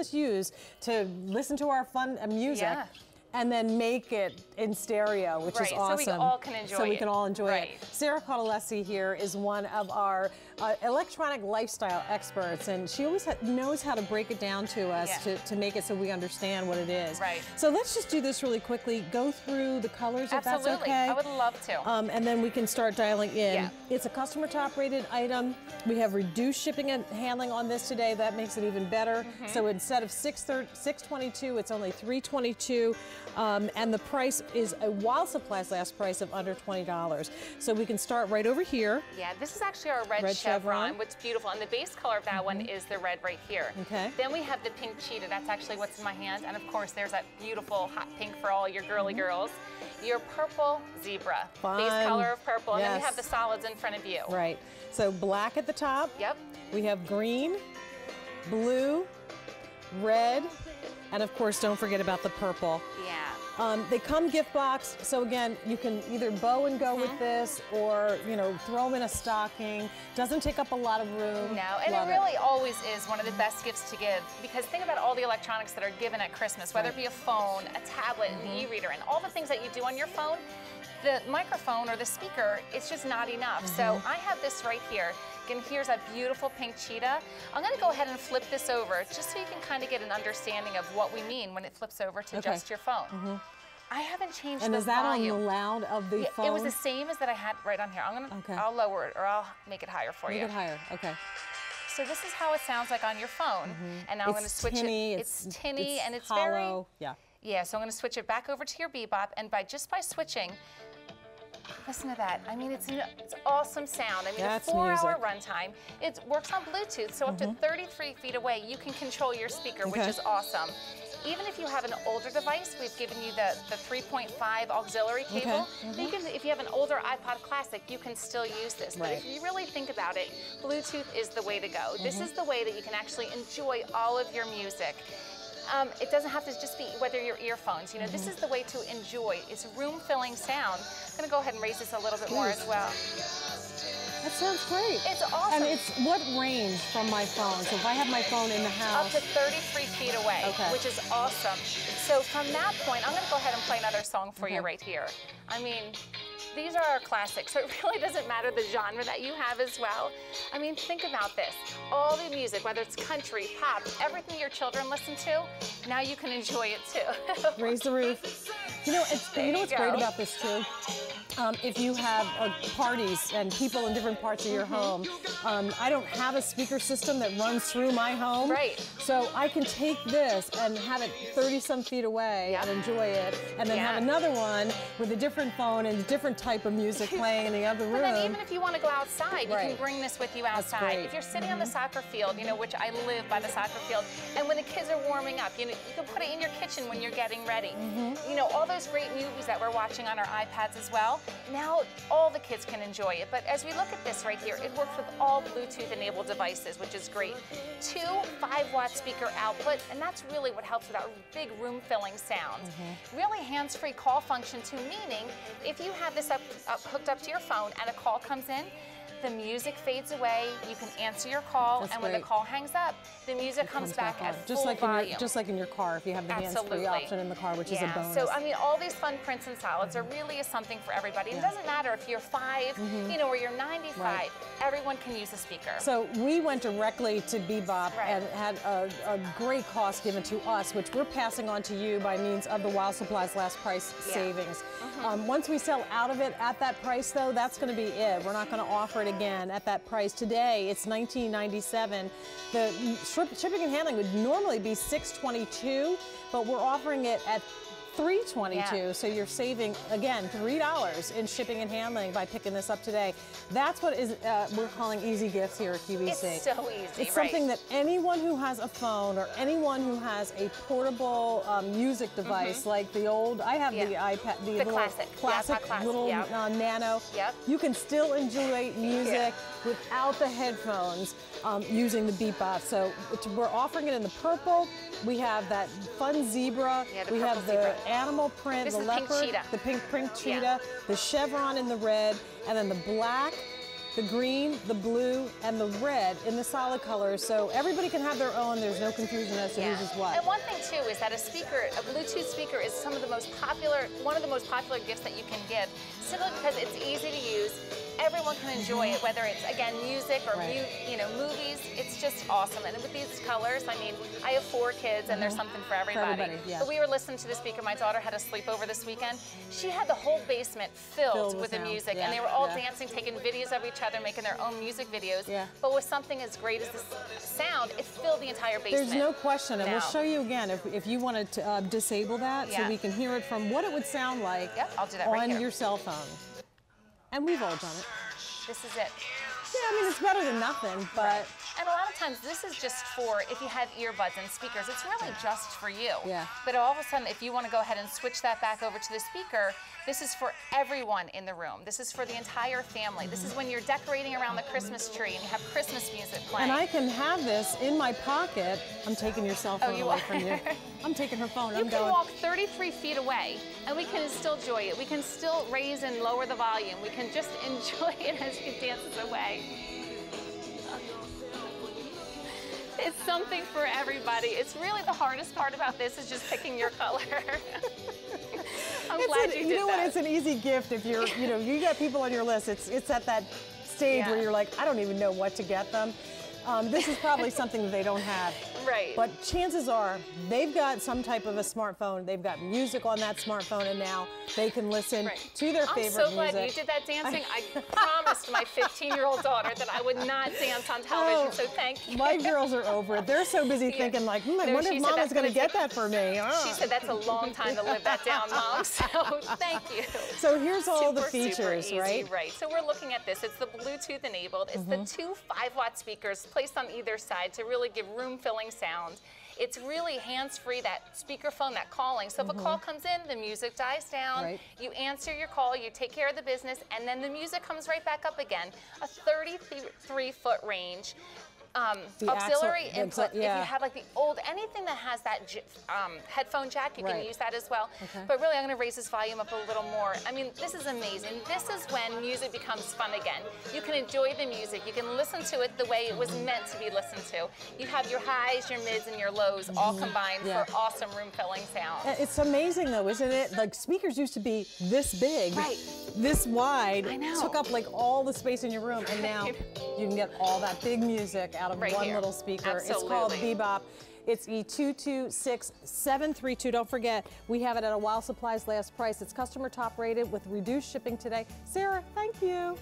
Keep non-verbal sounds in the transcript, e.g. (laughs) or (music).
us use to listen to our fun uh, music. Yeah. And then make it in stereo, which Right, is so awesome. we all can enjoy So we it. can all enjoy Right. it. Sarah Cautalesi here is one of our uh, electronic lifestyle experts, and she always ha- knows how to break it down to us Yeah. to, to make it so we understand what it is. Right. So let's just do this really quickly. Go through the colors if that's Absolutely. okay. I would love to. Um, and then we can start dialing in. Yeah. It's a customer top rated item. We have reduced shipping and handling on this today. That makes it even better. Mm-hmm. So instead of 622, it's only 322. Um, and the price is a while supplies last price of under $20. So we can start right over here. Yeah, this is actually our red, Red chevron, chevron. What's beautiful, and the base color of that one is the red right here. Okay. Then we have the pink cheetah. That's actually what's in my hand, and of course, there's that beautiful hot pink for all your girly girls. Your purple zebra, base color of purple, and then we have the solids in front of you. Right. So black at the top. Yep. We have green, blue, red, and of course, don't forget about the purple. Yeah. Um, they come gift box, so again, you can either bow and go Mm-hmm. with this, or you know, throw them in a stocking. Doesn't take up a lot of room. No, and Love it really always is one of the best gifts to give because think about all the electronics that are given at Christmas, whether it be a phone, a tablet, Mm-hmm. an e-reader, and all the things that you do on your phone. The microphone or the speaker, it's just not enough. So Mm-hmm. I have this right here. Again, here's a beautiful pink cheetah. I'm gonna go ahead and flip this over just so you can kind of get an understanding of what we mean when it flips over to Okay. Just your phone. Mm-hmm. I haven't changed And the is that volume. on the loud of the Yeah, phone? It was the same as that I had right on here. I'm gonna, Okay. I'll lower it or I'll make it higher for Make you. Make it higher. Okay. So this is how it sounds like on your phone. Mm-hmm. And now I'm going to switch tinny, it. it's- It's tinny it's and it's hollow. very Yeah. yeah. So I'm going to switch it back over to your bebop, and by just by switching. Listen to that. I mean, it's an it's awesome sound. I mean, That's a four-hour runtime. It works on Bluetooth, so up to 33 feet away, you can control your speaker, which Mm-hmm. Is awesome. Even if you have an older device, we've given you the, the 3.5 auxiliary cable. mm-hmm. You can, if you have an older iPod Classic, you can still use this. But if you really think about it, Bluetooth is the way to go. This Mm-hmm. is the way that you can actually enjoy all of your music. Um, it doesn't have to just be whether your earphones. You know, this is the way to enjoy. It's room-filling sound. I'm gonna go ahead and raise this a little bit more as well. That sounds great. It's awesome. And it's what range from my phone? So if I have my phone in the house. up to 33 feet away, Okay. which is awesome. So from that point, I'm going to go ahead and play another song for you right here. I mean, these are our classics, so (laughs) it really doesn't matter the genre that you have as well. I mean, think about this. All the music, whether it's country, pop, everything your children listen to, now you can enjoy it too. (laughs) Raise the roof. You know, it's, you know you what's great about this too? Um, if you have uh, parties and people in different parts of your Mm-hmm. home, um, I don't have a speaker system that runs through my home. Right. So I can take this and have it 30 some feet away Yep. and enjoy it, and then have another one with a different phone and a different type of music (laughs) playing in the other room. But then even if you want to go outside, you Right. can bring this with you outside. Mm-hmm. If you're sitting on the soccer field, you know, which I live by the soccer field, and when the kids are warming up, you know, you can put it in your kitchen when you're getting ready. Mm-hmm. You know, all those great movies that we're watching on our iPads as well. Now all the kids can enjoy it. But as we look at this right here, it works with all Bluetooth enabled devices, which is great. Two 5 watt speaker output, and that's really what helps with that big room filling sound. Mm-hmm. Really hands free call function too, meaning if you have this up, up, hooked up to your phone and a call comes in, the music fades away, you can answer your call, That's and when the call hangs up, the music comes, back, on. at just full like in volume. your just like in your car if you have the hands-free option in the car, which yeah. is a bonus. So I mean, all these fun prints and solids are really is something for everybody. It doesn't matter if you're 5 you know, or you're 95. Mm-hmm. Right. Everyone can use a speaker. So we went directly to Bebop Right. and had a, a great cost given to us, which we're passing on to you by means of the Wild Supplies last price Yeah. savings. Um, once we sell out of it at that price, though, that's going to be it. We're not going to offer it again at that price. Today, it's 19.97. The shipping and handling would normally be 6.22, but we're offering it at 322 Yeah. so you're saving again three dollars in shipping and handling by picking this up today that's what is uh, we're calling easy gifts here at qvc it's so easy. it's right. something that anyone who has a phone or anyone who has a portable um, music device like the old i have the Mm-hmm. Ipad the, The little classic, classic iPod Classic, little yeah. uh, nano Yep. you can still enjoy music without the headphones um, using the BeeBop so we're offering it in the purple we have that fun zebra Yeah, we have the zebra. animal print This the pink leopard cheetah. the pink print cheetah Yeah. the chevron in the red and then the black the green, the blue, and the red in the solid colors, so everybody can have their own. There's no confusion as to whose is what. And one thing too is that a speaker, a Bluetooth speaker, is some of the most popular, one of the most popular gifts that you can give, simply because it's easy to use. Everyone can enjoy it, whether it's again music or Right. mu- you know movies. It's just awesome. And with these colors, I mean, I have four kids, and there's something for everybody. everybody, yeah. But we were listening to the speaker. My daughter had a sleepover this weekend. She had the whole basement filled, Filled with with the music, yeah, and they were all yeah. dancing, taking videos of each other, making their own music videos. Yeah. But with something as great as this sound, it filled the entire basement. There's no question, and we'll show you again if, if you wanted to uh, disable that so we can hear it from what it would sound like Yep, I'll do that on right here. your cell phone. And we've all done it. This is it. Yeah, I mean, it's better than nothing, but And a lot of times this is just for if you have earbuds and speakers, it's really just for you. Yeah. But all of a sudden, if you want to go ahead and switch that back over to the speaker, this is for everyone in the room. This is for the entire family. This is when you're decorating around the Christmas tree and you have Christmas music playing. and I can have this in my pocket. I'm taking your cell oh, phone Oh, you away are? from you. (laughs) I'm taking her phone. you I'm can going. walk 33 feet away and we can still enjoy it. We can still raise and lower the volume. We can just (laughs) enjoy it as she dances away. It's something for everybody. It's really the hardest part about this is just picking your color. (laughs) I'm It's glad an- you you did know that. what? It's an easy gift if you're, you know, you got people on your list. It's it's at that stage Yeah. where you're like, I don't even know what to get them. Um, this is probably something that they don't have. (laughs) Right. But chances are they've got some type of a smartphone. They've got music on that smartphone, and now they can listen Right. to their I'm favorite so glad you did that dancing. I (laughs) promised my 15-year-old daughter that I would not dance on television, Oh, so thank you. My girls are over it. They're so busy (laughs) Yeah. thinking like, hmm, I wonder if Mama's going to get that for me. She said that's a long time to live that down, Mom. So thank you. So here's all the Super, super features, easy, right? Mm-hmm. Right. So we're looking at this. It's the Bluetooth enabled. It's the two five watt speakers placed on either side to really give room filling sound. It's really hands free, that speakerphone, that calling. So if a call comes in, the music dies down. Mm-hmm. Right. You answer your call, you take care of the business, and then the music comes right back up again. A 33 foot range. Um, axle- auxiliary the input. axle- If you have like the old anything that has that um, headphone jack, you Right. can use that as well. Okay. But really, I'm going to raise this volume up a little more. I mean, this is amazing. This is when music becomes fun again. You can enjoy the music. You can listen to it the way it was meant to be listened to. You have your highs, your mids, and your lows all combined Mm-hmm. Yeah. for awesome room filling sound. It's amazing though, isn't it? Like speakers used to be this big, Right. this wide, I know. took up like all the space in your room, and (laughs) now you can get all that big music out of Right one here. little speaker. It's called Absolutely. Bebop. It's E E226732. Don't forget, we have it at a while supplies last price. It's customer top rated with reduced shipping today. Sarah, thank you.